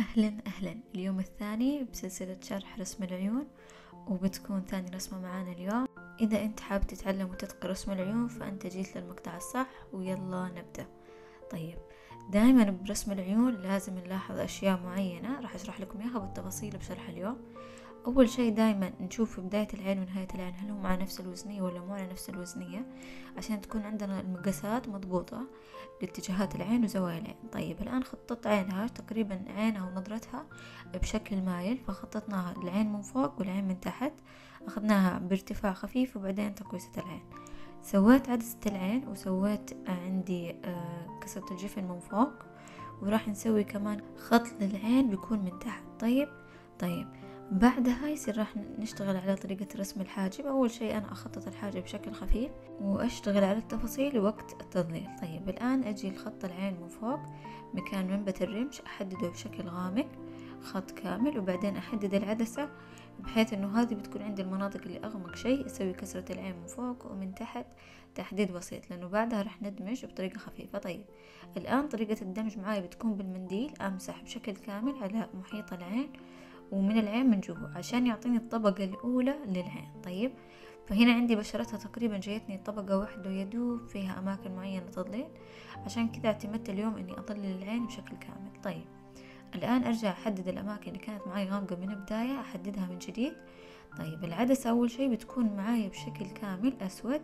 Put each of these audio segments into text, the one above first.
أهلا أهلا. اليوم الثاني بسلسلة شرح رسم العيون وبتكون ثاني رسمة معانا اليوم. إذا أنت حاب تتعلم وتتقن رسم العيون فأنت جيت للمقطع الصح ويلا نبدأ. طيب دائما برسم العيون لازم نلاحظ أشياء معينة. راح أشرح لكم إياها بالتفاصيل بشرح اليوم. أول شي دايما نشوف بداية العين ونهاية العين هل هم على نفس الوزنية ولا مو على نفس الوزنية؟ عشان تكون عندنا المقاسات مضبوطة لاتجاهات العين وزوايا العين. طيب الآن خططت عينها تقريبا عينها ونظرتها بشكل مايل فخططناها العين من فوق والعين من تحت. أخذناها بارتفاع خفيف وبعدين تقويسة العين. سويت عدسة العين وسويت عندي آه، كسرة الجفن من فوق وراح نسوي كمان خط للعين بيكون من تحت. طيب؟ طيب. بعدها يصير راح نشتغل على طريقة رسم الحاجب. أول شيء أنا أخطط الحاجب بشكل خفيف وأشتغل على التفاصيل وقت التظليل. طيب الآن أجي لخط العين من فوق مكان منبت الرمش أحدده بشكل غامق خط كامل وبعدين أحدد العدسة بحيث إنه هذه بتكون عندي المناطق اللي أغمق شيء. أسوي كسرة العين من فوق ومن تحت تحديد بسيط لأنه بعدها راح ندمج بطريقة خفيفة. طيب الآن طريقة الدمج معاي بتكون بالمنديل أمسح بشكل كامل على محيط العين ومن العين من جوا عشان يعطيني الطبقة الأولى للعين. طيب فهنا عندي بشرتها تقريبا جايتني طبقة واحدة يدوب فيها أماكن معينة تضليل عشان كذا اعتمدت اليوم إني أضلل العين بشكل كامل. طيب الآن أرجع أحدد الأماكن اللي كانت معي غامقة من البداية أحددها من جديد. طيب العدسة أول شي بتكون معايا بشكل كامل أسود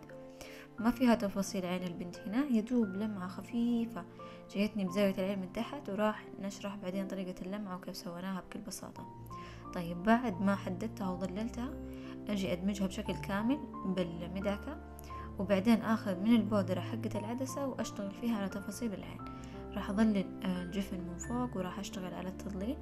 ما فيها تفاصيل عين البنت هنا يدوب لمعة خفيفة. جايتني بزاوية العين من تحت وراح نشرح بعدين طريقة اللمعة وكيف سويناها بكل بساطة. طيب بعد ما حددتها وظللتها أجي أدمجها بشكل كامل بالمدعكة وبعدين آخذ من البودرة حقة العدسة وأشتغل فيها على تفاصيل العين. راح أظلل الجفن من فوق وراح أشتغل على التظليل.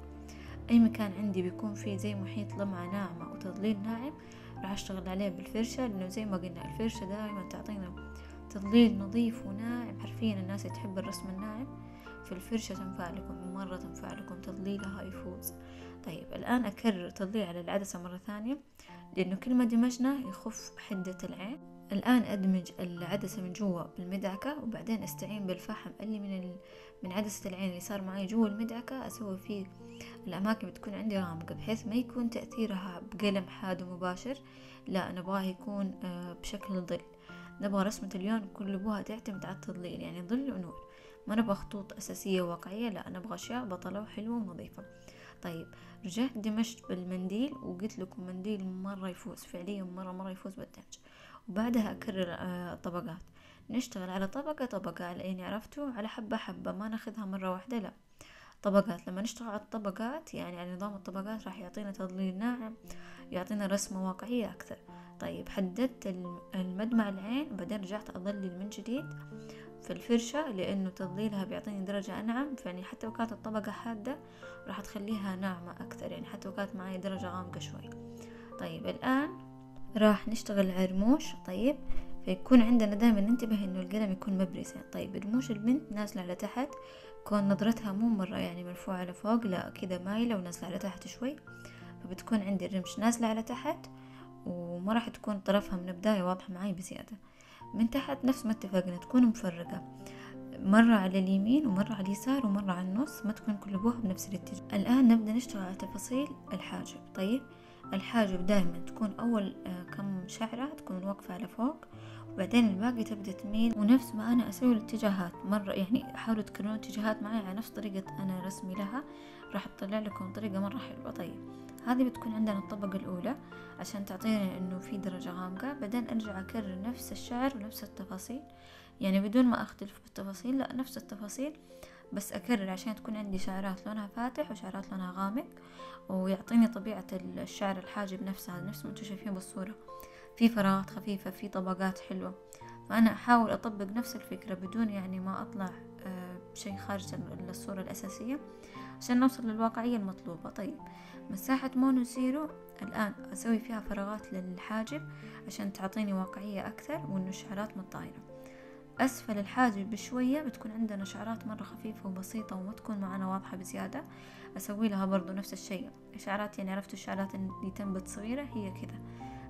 أي مكان عندي بيكون فيه زي محيط لمعة ناعمة وتظليل ناعم راح أشتغل عليه بالفرشة لأنه زي ما قلنا الفرشة دائما تعطينا تظليل نظيف وناعم. حرفيا الناس تحب الرسم الناعم. فالفرشة تنفع لكم مرة تنفع لكم تظليلها يفوز. طيب الآن أكرر تضليع على العدسة مرة ثانية لأنه كل ما دمجنا يخف حدة العين. الآن أدمج العدسة من جوا بالمدعكة وبعدين أستعين بالفحم اللي من ال... من عدسة العين اللي صار معي جوا المدعكة. أسوي فيه الأماكن بتكون عندي غامقة بحيث ما يكون تأثيرها بقلم حاد ومباشر. لا نبغاه يكون آه، بشكل ظل. نبغى رسمة اليوم كل أبوها تعتمد على التظليل يعني ظل ونور ما نبغى خطوط أساسية واقعية لا نبغى أشياء بطلة وحلوة ونظيفة. طيب رجعت دمجت بالمنديل وقلت لكم منديل مرة يفوز فعليا مرة مرة يفوز بالدمج. وبعدها أكرر آه، طبقات. نشتغل على طبقة طبقة يعني عرفتوا على حبة حبة ما ناخذها مرة واحدة لا. طبقات لما نشتغل على الطبقات يعني على نظام الطبقات راح يعطينا تظليل ناعم يعطينا رسمة واقعية أكثر. طيب حددت المدمع العين بعدين رجعت أظلل من جديد في الفرشة لأنه تظليلها بيعطيني درجة أنعم. يعني حتى لو كانت الطبقة حادة راح تخليها ناعمة أكثر يعني حتى لو كانت معي درجة غامقة شوي. طيب الآن راح نشتغل على رموش طيب فيكون عندنا دائما ننتبه إنه القلم يكون مبرز طيب رموش البنت نازلة على تحت. كون نظرتها مو مرة يعني مرفوعة لفوق لا كذا مايلة ونازلة على تحت شوي. فبتكون عندي الرمش نازلة على تحت وما راح تكون طرفها من البداية واضحة معي بزيادة. من تحت نفس ما اتفقنا تكون مفرقة. مرة على اليمين ومرة على اليسار ومرة على النص ما تكون كل أبوها بنفس الاتجاه. الآن نبدأ نشتغل على تفاصيل الحاجب. طيب الحاجب دائما تكون أول آه، كم شعرة تكون واقفة على فوق وبعدين الباقي تبدأ تميل. ونفس ما أنا أسوي الاتجاهات. مرة يعني حاولوا تكررون اتجاهات معي على نفس طريقة أنا رسمي لها. راح تطلع لكم طريقة مرة حلوة. طيب هذه بتكون عندنا الطبقة الأولى عشان تعطينا إنه في درجة غامقة بعدين أرجع أكرر نفس الشعر ونفس التفاصيل. يعني بدون ما أختلف بالتفاصيل لأ نفس التفاصيل بس أكرر عشان تكون عندي شعرات لونها فاتح وشعرات لونها غامق ويعطيني طبيعة الشعر الحاجب نفسها نفس ما أنتم شايفين بالصورة. في فراغات خفيفة في طبقات حلوة. فأنا أحاول أطبق نفس الفكرة بدون يعني ما أطلع آه، بشيء خارج الصورة الأساسية عشان نوصل للواقعية المطلوبة. طيب مساحة Mono Zero الآن أسوي فيها فراغات للحاجب عشان تعطيني واقعية أكثر وإنه الشعرات متطايرة. أسفل الحاجب بشوية بتكون عندنا شعرات مرة خفيفة وبسيطة وما تكون معنا واضحة بزيادة. أسوي لها برضو نفس الشيء. شعرات يعني عرفتوا الشعرات اللي تنبت صغيرة؟ هي كذا.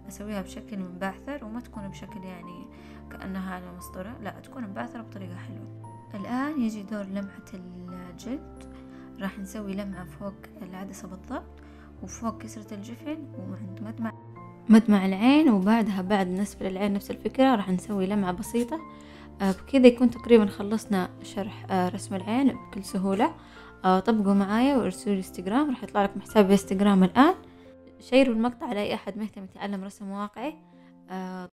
أسويها بشكل مبعثر وما تكون بشكل يعني كأنها على مسطرة لا تكون مبعثرة بطريقة حلوة. الآن يجي دور لمعة الجلد. راح نسوي لمعة فوق العدسة بالضبط وفوق كسرة الجفن وعند مدمع. مدمع العين وبعدها بعد بالنسبة للعين نفس الفكرة راح نسوي لمعة بسيطة. بكذا يكون تقريبا خلصنا شرح آه، رسم العين بكل سهولة. آه، طبقوا معايا وارسلوا لي انستغرام راح يطلع لكم حسابي انستغرام الآن. شيروا المقطع لأي أحد مهتم يتعلم رسم واقعي.